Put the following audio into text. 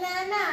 बनाना